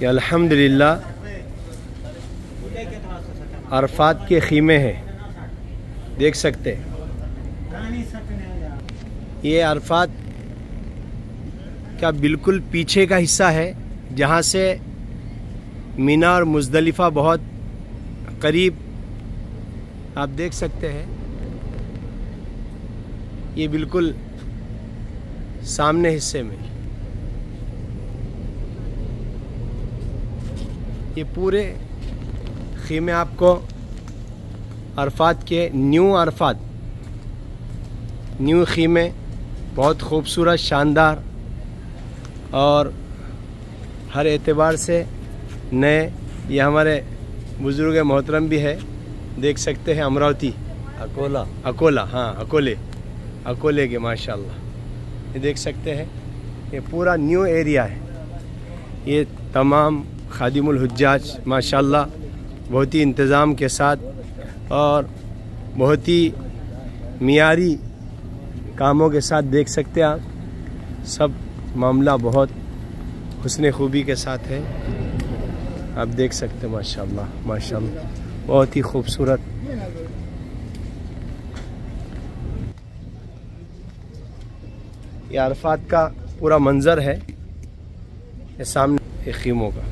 ये अल्हम्दुलिल्लाह, अरफात के खीमे हैं। देख सकते ये अरफात का बिल्कुल पीछे का हिस्सा है, जहाँ से मीना और मुजदलिफ़ा बहुत करीब, आप देख सकते हैं। ये बिल्कुल सामने हिस्से में। ये पूरे खीमे आपको अरफात के न्यू अरफात न्यू खीमे बहुत खूबसूरत शानदार और हर एतबार से नए। ये हमारे बुज़ुर्ग मोहतरम भी है देख सकते हैं अमरावती। अकोला। अकोला हाँ अकोले। अकोले के माशाल्लाह। ये देख सकते हैं ये पूरा न्यू एरिया है। ये तमाम खादिमुल हुज्जाज, माशाल्लाह, बहुत ही इंतज़ाम के साथ और बहुत ही मीरी कामों के साथ देख सकते हैं आप। सब मामला बहुत हसन खूबी के साथ है। आप देख सकते हैं, माशाल्लाह माशाल्लाह, बहुत ही खूबसूरत। ये अरफात का पूरा मंज़र है, ये सामने खीमों का।